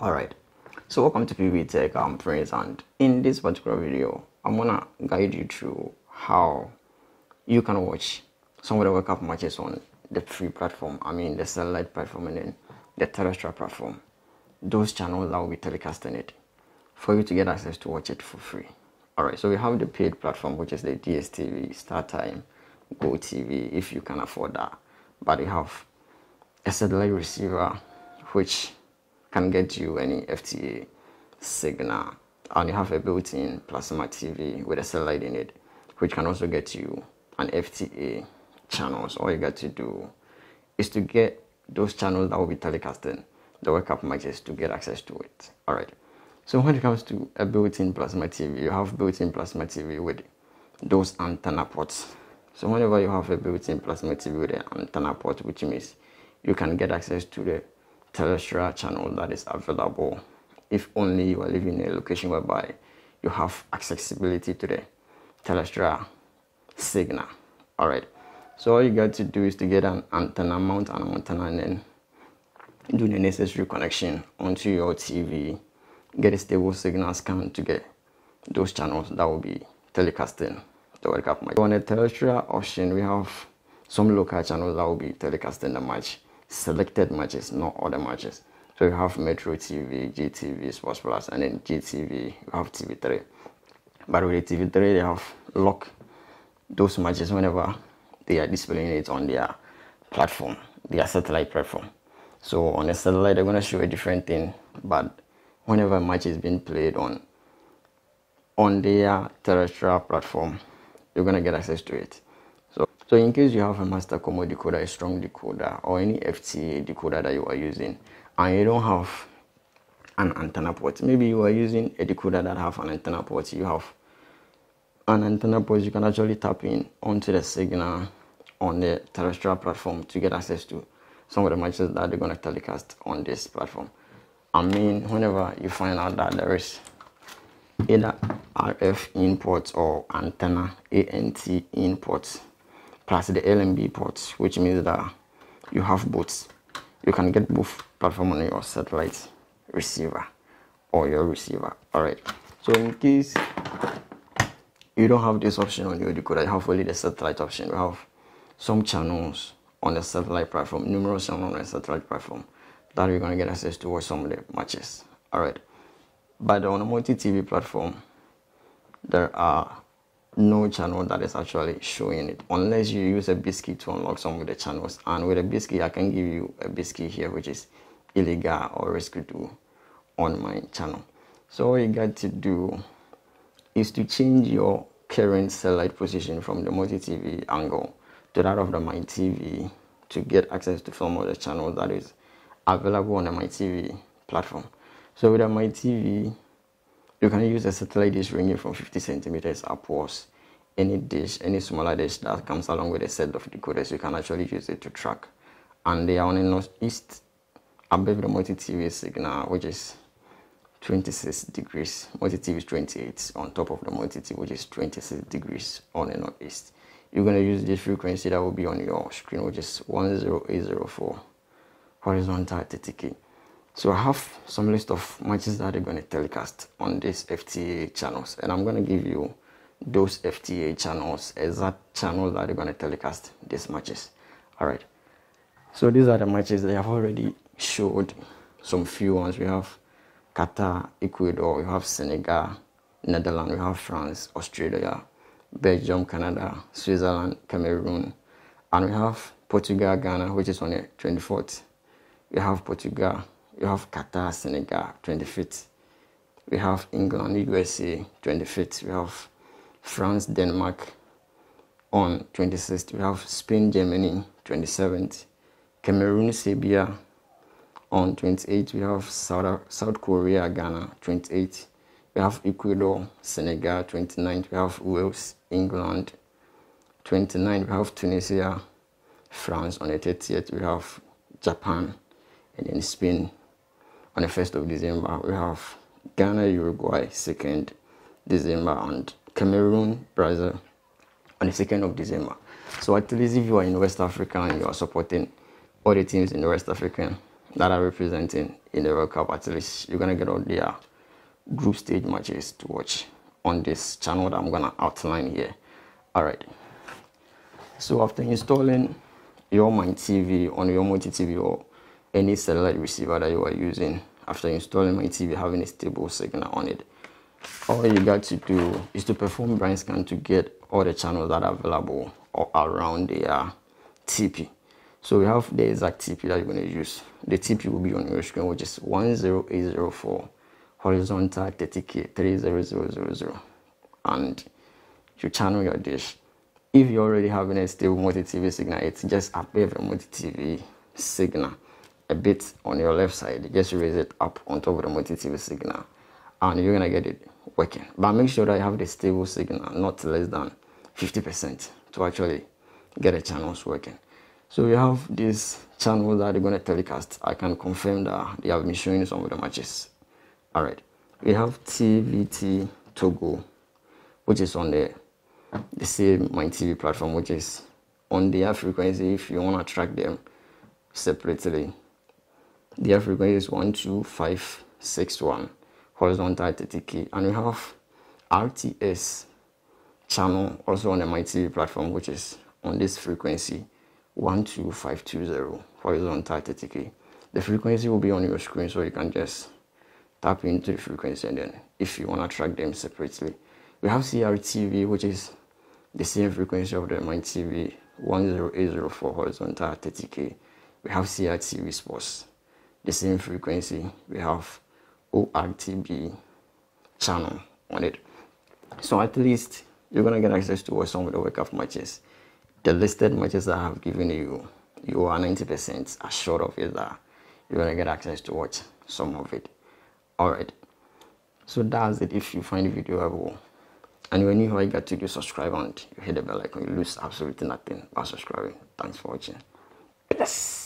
Alright, so welcome to PB Tech, I'm Prince and in this particular video, I'm gonna guide you through how you can watch some of the World Cup matches on the free platform, I mean the satellite platform and then the terrestrial platform. Those channels that will be telecasting it for you to get access to watch it for free. Alright, so we have the paid platform which is the DSTV, StarTime, GoTV if you can afford that. But you have a satellite receiver which can get you any FTA signal and you have a built-in plasma TV with a satellite in it which can also get you an FTA channels. All you got to do is to get those channels that will be telecasting the World Cup matches to get access to it. Alright. So when it comes to a built-in plasma TV, you have built-in plasma TV with those antenna ports. So whenever you have a built-in plasma TV with an antenna port, which means you can get access to the terrestrial channel that is available if only you are living in a location whereby you have accessibility to the terrestrial signal. Alright, so all you got to do is to get an antenna, mount an antenna, and then do the necessary connection onto your TV, get a stable signal scan to get those channels that will be telecasting the World Cup match. On the terrestrial option, we have some local channels that will be telecasting the match selected matches, not all the matches. So you have Metro TV, GTV, Sports Plus, and then GTV, you have TV3. But with the TV3, they have lock those matches whenever they are displaying it on their platform, their satellite platform. So on the satellite, they're going to show a different thing, but whenever a match is being played on on their terrestrial platform, you're going to get access to it. So in case you have a master decoder, a strong decoder, or any FTA decoder that you are using, and you don't have an antenna port, maybe you are using a decoder that have an antenna port, you have an antenna port, you can actually tap in onto the signal on the terrestrial platform to get access to some of the matches that they're going to telecast on this platform. I mean, whenever you find out that there is either RF inputs or antenna ANT inputs plus the LNB ports, which means that you have both. You can get both platform on your satellite receiver or your receiver. Alright. So in case you don't have this option on your decoder, you have only the satellite option. You have some channels on the satellite platform, numerous channels on the satellite platform that you're gonna get access to watch some of the matches. Alright. But on a multi-TV platform, there are no channel that is actually showing it unless you use a BISS key to unlock some of the channels. And with a BISS key i can give you a BISS key here which is illegal or to on my channel. So all you got to do is to change your current satellite position from the multi-tv angle to that of the my tv to get access to some of the channels that is available on the my tv platform. So with the my tv you can use a satellite dish ranging from 50 centimeters upwards. Any dish, any smaller dish that comes along with a set of decoders, you can actually use it to track. And they are on the northeast above the multi-TV signal, which is 26 degrees. Multi-TV is 28 on top of the multi-TV, which is 26 degrees on the northeast. You're going to use this frequency that will be on your screen, which is 10804 horizontal 30K. So I have some list of matches that they're going to telecast on these FTA channels and I'm going to give you those FTA channels, exact channels that they're going to telecast these matches. Alright, so these are the matches they have already showed some few ones. We have Qatar, Ecuador, we have Senegal, Netherlands, we have France, Australia, Belgium, Canada, Switzerland, Cameroon, and we have Portugal, Ghana, which is on the 24th. We have Portugal, we have Qatar, Senegal, 25th. We have England, USA, 25th. We have France, Denmark on 26th. We have Spain, Germany, 27th. Cameroon, Serbia on 28th. We have South, South Korea, Ghana, 28th. We have Ecuador, Senegal, 29th. We have Wales, England, 29th. We have Tunisia, France on the 30th. We have Japan and then Spain on the 1st of December, we have Ghana, Uruguay, 2nd December, and Cameroon, Brazil on the 2nd of December. So at least if you are in West Africa and you are supporting all the teams in the West Africa, that are representing in the World Cup. At least you're gonna get all their group stage matches to watch on this channel that I'm gonna outline here. All right. So after installing your My TV on your Multi TV or any satellite receiver that you are using, after installing my TV having a stable signal on it, all you got to do is to perform blind scan to get all the channels that are available around the TP. So we have the exact TP that you're going to use. The TP will be on your screen, which is 10804 horizontal 30K 30000. And you channel your dish. If you're already have a stable multi-TV signal, it's just above the multi-TV signal a bit on your left side. Just raise it up on top of the multi-TV signal and you're gonna get it working. But make sure that you have the stable signal, not less than 50% to actually get the channels working. So we have this channel that they're to telecast. I can confirm that they have been showing some of the matches. All right. We have TVT Togo, which is on the, the same My TV platform, which is on their frequency if you want to track them separately. Their frequency is 12561 horizontal 30K. And we have RTS channel also on the My TV platform, which is on this frequency 12520 horizontal 30k. The frequency will be on your screen so you can just tap into the frequency and then if you want to track them separately. We have CRTV which is the same frequency of the My TV 10804 horizontal 30k. We have CRTV Sports, the same frequency. We have ORTB channel on it. So at least you're gonna get access to watch some of the World Cup matches the listed matches I have given you, you are 90% assured of it that you're to get access to watch some of it. Alright, so that's it if you find the video helpful. And when you got to do subscribe and you hit the bell icon, you lose absolutely nothing by subscribing. Thanks for watching. Yes.